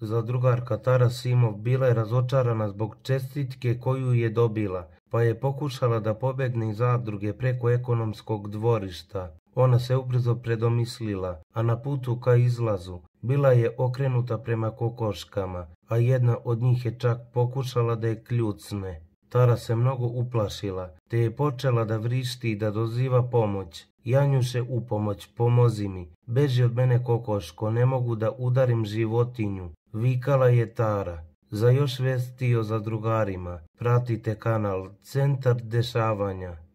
Zadrugarka Tara Simov bila je razočarana zbog čestitke koju je dobila, pa je pokušala da pobegne iz zadruge preko ekonomskog dvorišta. Ona se ubrzo predomislila, a na putu ka izlazu bila je okrenuta prema kokoškama, a jedna od njih je čak pokušala da je kljucne. Tara se mnogo uplašila, te je počela da vrišti i da doziva pomoć. Janjuše u pomoć, pomozi mi, beži od mene kokoško, ne mogu da udarim životinju. Vikala je Tara. Za još vesti o zadrugarima pratite kanal Centar dešavanja.